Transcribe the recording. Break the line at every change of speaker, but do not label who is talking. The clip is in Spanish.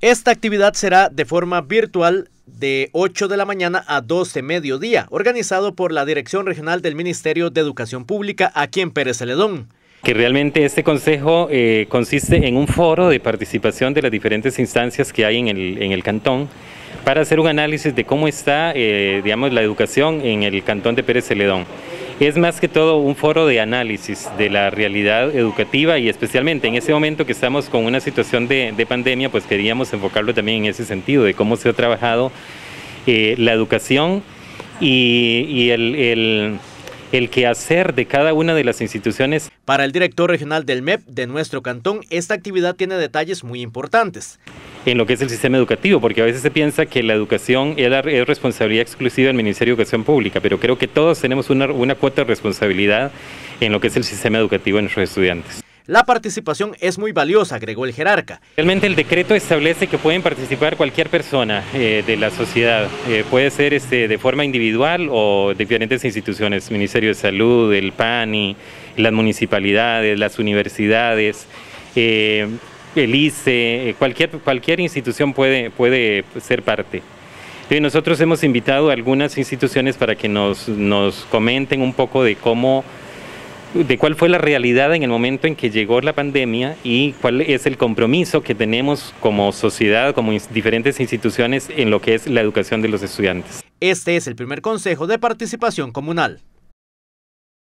Esta actividad será de forma virtual de 8 de la mañana a 12 mediodía, organizado por la Dirección Regional del Ministerio de Educación Pública aquí en Pérez Celedón.
Que realmente este consejo eh, consiste en un foro de participación de las diferentes instancias que hay en el, en el cantón para hacer un análisis de cómo está, eh, digamos, la educación en el cantón de Pérez Celedón. Es más que todo un foro de análisis de la realidad educativa y especialmente en ese momento que estamos con una situación de, pandemia, pues queríamos enfocarlo también en ese sentido, de cómo se ha trabajado eh, la educación y, el, el el quehacer de cada una de las instituciones.
Para el director regional del MEP de nuestro cantón, esta actividad tiene detalles muy importantes.
En lo que es el sistema educativo, porque a veces se piensa que la educación es, responsabilidad exclusiva del Ministerio de Educación Pública, pero creo que todos tenemos una, una cuota de responsabilidad en lo que es el sistema educativo de nuestros estudiantes.
La participación es muy valiosa, agregó el jerarca.
Realmente el decreto establece que pueden participar cualquier persona eh, de la sociedad. Eh, puede ser este, de forma individual o diferentes instituciones, Ministerio de Salud, el PANI, las municipalidades, las universidades, eh, el ICE, cualquier, institución puede, ser parte. nosotros hemos invitado a algunas instituciones para que nos comenten un poco de cómo de cuál fue la realidad en el momento en que llegó la pandemia y cuál es el compromiso que tenemos como sociedad, como diferentes instituciones en lo que es la educación de los estudiantes.
Este es el primer consejo de participación comunal.